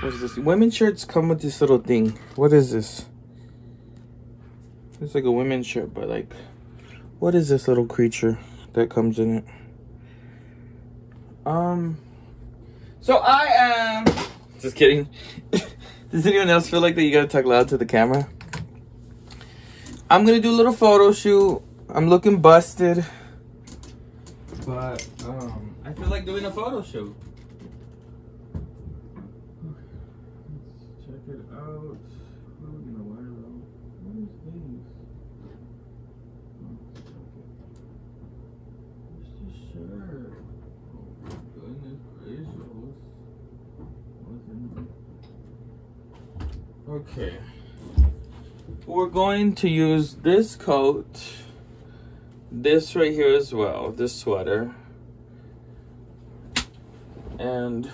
What is this? Women's shirts come with this little thing. What is this? It's like a women's shirt, but like, what is this little creature that comes in it? Um, so I am. Just kidding. Does anyone else feel like that you gotta talk loud to the camera? I'm gonna do a little photo shoot. I'm looking busted. But um I feel like doing a photo shoot. Let's check it out. What are we gonna wear though? What is these? Oh, let's check it. Where's Okay. We're going to use this coat, this right here as well, this sweater, and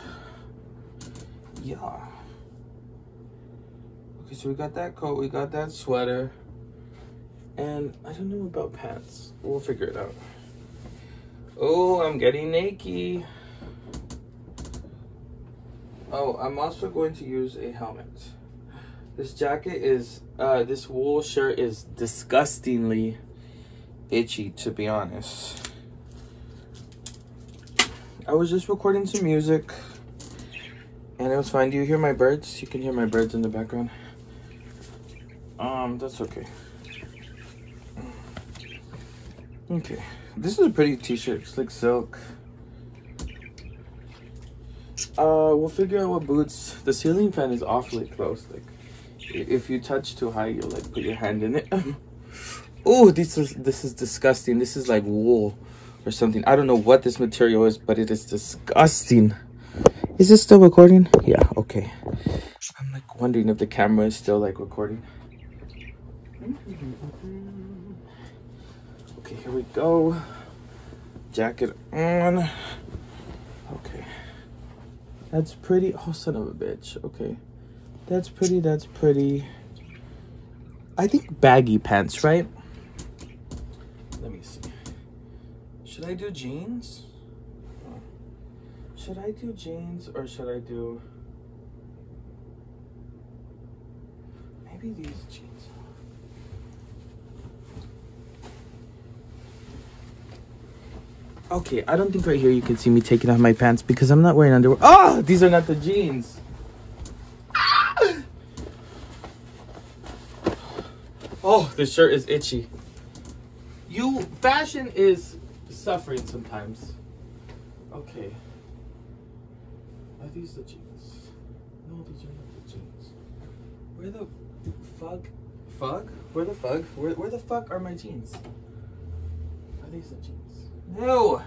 yeah. Okay, so we got that coat, we got that sweater, and I don't know about pants. We'll figure it out. Oh, I'm getting naked. Oh, I'm also going to use a helmet. This jacket is, uh, this wool shirt is disgustingly itchy, to be honest. I was just recording some music, and it was fine. Do you hear my birds? You can hear my birds in the background. Um, that's okay. Okay, this is a pretty t-shirt. Like silk. Uh, we'll figure out what boots. The ceiling fan is awfully close. Like, if you touch too high, you'll like put your hand in it. oh, this is this is disgusting. This is like wool or something. I don't know what this material is, but it is disgusting. Is this still recording? Yeah, okay. I'm like wondering if the camera is still like recording. We go. Jacket on. Okay. That's pretty. Oh, son of a bitch. Okay. That's pretty, that's pretty. I think baggy pants, right? Let me see. Should I do jeans? Should I do jeans or should I do... Maybe these jeans. Okay, I don't think right here you can see me taking off my pants because I'm not wearing underwear. Oh, these are not the jeans. Oh, this shirt is itchy. You, fashion is suffering sometimes. Okay. Are these the jeans? No, these are not the jeans. Where the fuck? Fuck? Where the fuck? Where, where the fuck are my jeans? Are these the jeans? No!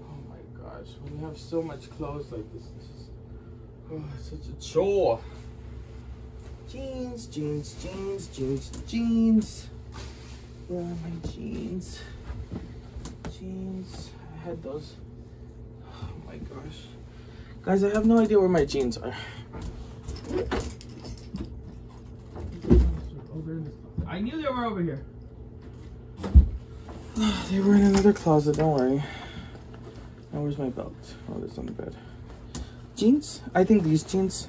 Oh my gosh, when you have so much clothes like this, it's just, oh, it's such a chore. Jeans, jeans, jeans, jeans, jeans. Where are my jeans? Jeans. I had those. Oh my gosh. Guys, I have no idea where my jeans are. I knew they were over here. they were in another closet, don't worry. Now where's my belt? Oh, it's on the bed. Jeans? I think these jeans.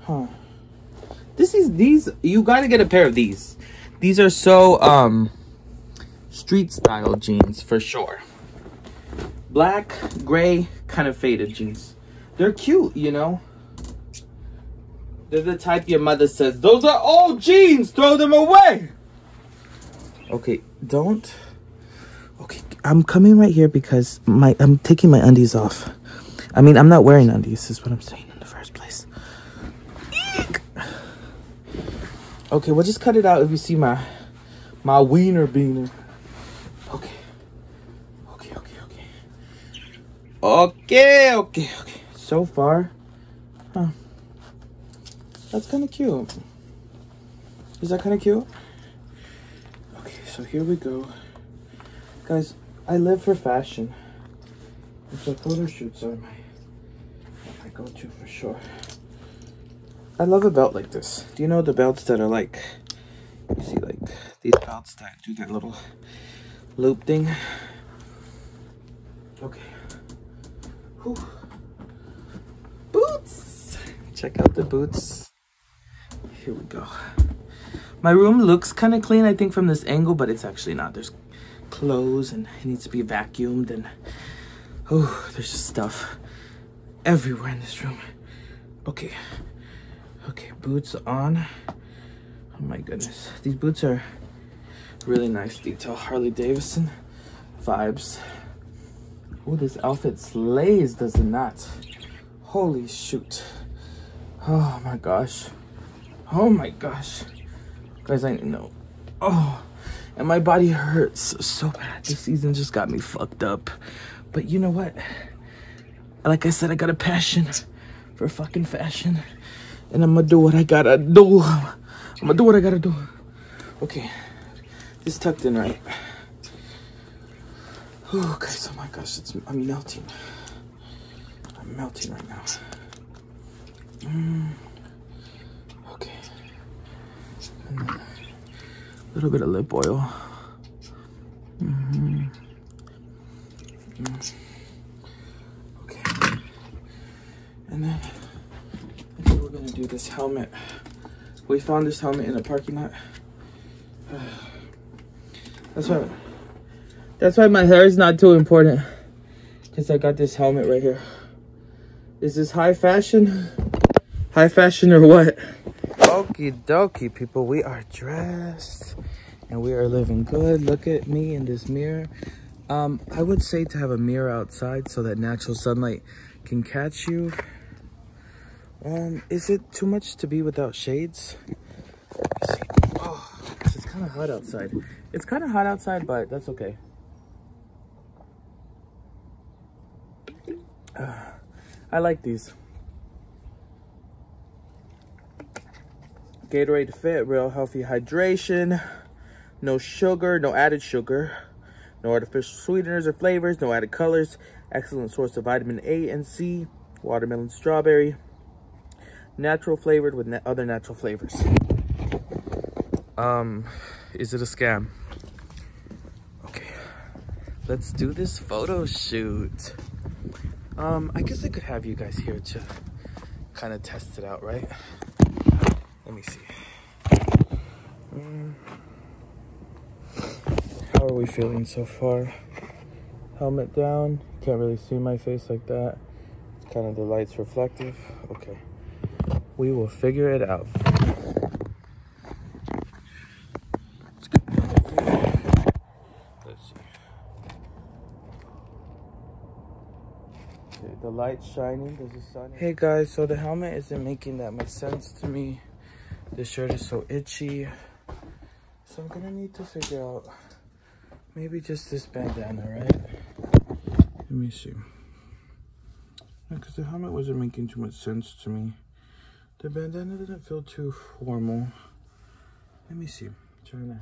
Huh. This is these you gotta get a pair of these. These are so um street style jeans for sure. Black, gray, kind of faded jeans. They're cute, you know. They're the type your mother says, those are old jeans, throw them away. Okay, don't. Okay, I'm coming right here because my I'm taking my undies off. I mean, I'm not wearing undies, is what I'm saying in the first place. Okay, we'll just cut it out if you see my my wiener beaner. Okay. Okay, okay, okay. Okay, okay, okay. So far, huh. That's kind of cute. Is that kind of cute? So here we go. Guys, I live for fashion. And so photo shoots are my, my go-to for sure. I love a belt like this. Do you know the belts that are like, you see like these belts that do that little loop thing? Okay. Whew. Boo! check out the boots. Here we go. My room looks kind of clean, I think, from this angle, but it's actually not. There's clothes and it needs to be vacuumed and oh, there's just stuff everywhere in this room. Okay. Okay, boots on. Oh my goodness. These boots are really nice detail. Harley Davidson vibes. Oh, this outfit slays, does it not? Holy shoot. Oh my gosh. Oh my gosh. Guys, I know. Oh, and my body hurts so bad. This season just got me fucked up. But you know what? Like I said, I got a passion for fucking fashion. And I'm gonna do what I gotta do. I'm gonna do what I gotta do. Okay. This tucked in right. Oh, guys, oh my gosh, it's, I'm melting. I'm melting right now. Mm. Okay. A little bit of lip oil. Mm -hmm. mm. Okay. And then I think we're gonna do this helmet. We found this helmet in a parking lot. That's why that's why my hair is not too important. Because I got this helmet right here. Is this high fashion? High fashion or what? Okie dokie, people. We are dressed. And we are living good. Look at me in this mirror. Um, I would say to have a mirror outside so that natural sunlight can catch you. Um, is it too much to be without shades? Oh, it's kind of hot outside. It's kind of hot outside, but that's okay. I like these. Gatorade Fit, real healthy hydration. No sugar, no added sugar. No artificial sweeteners or flavors, no added colors. Excellent source of vitamin A and C. Watermelon strawberry. Natural flavored with na other natural flavors. Um, is it a scam? Okay, let's do this photo shoot. Um, I guess I could have you guys here to kind of test it out, right? Let me see. Mm. How are we feeling so far? Helmet down. Can't really see my face like that. It's kind of the light's reflective. Okay. We will figure it out. Let's see. Okay, the light shining there's a sun hey guys so the helmet isn't making that much sense to me the shirt is so itchy. So i'm gonna need to figure out maybe just this bandana right? Let me see. Because the helmet wasn't making too much sense to me. The bandana didn't feel too formal. Let me see. Trying the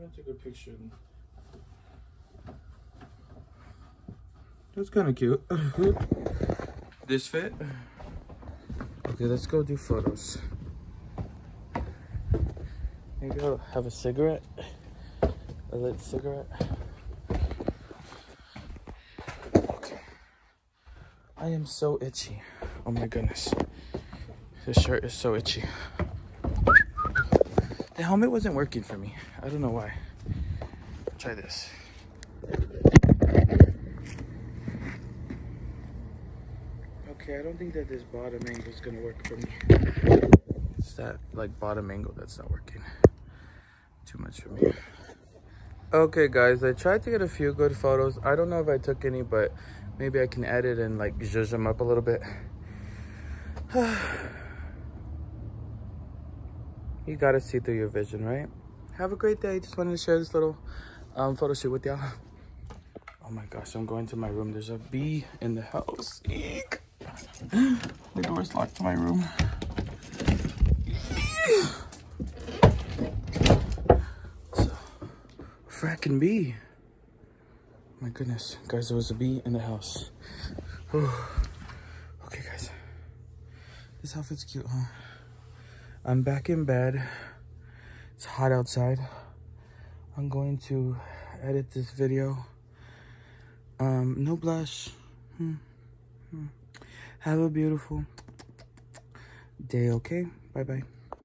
hat take a picture. That's kind of cute. this fit? Okay, let's go do photos. Maybe I'll have a cigarette. A lit cigarette. Okay. I am so itchy. Oh my goodness. This shirt is so itchy. The helmet wasn't working for me. I don't know why. Try this. Okay, I don't think that this bottom angle is gonna work for me. It's that like bottom angle that's not working. Too much for me. Okay guys, I tried to get a few good photos. I don't know if I took any, but maybe I can edit and like zhuzh them up a little bit. you gotta see through your vision, right? Have a great day. Just wanted to share this little um, photo shoot with y'all. Oh my gosh, I'm going to my room. There's a bee in the house. Eek. The door's locked to my room. So, fracking bee. My goodness, guys, there was a bee in the house. okay, guys. This outfit's cute, huh? I'm back in bed. It's hot outside. I'm going to edit this video. Um, no blush. Hmm. Hmm. Have a beautiful day, okay? Bye-bye.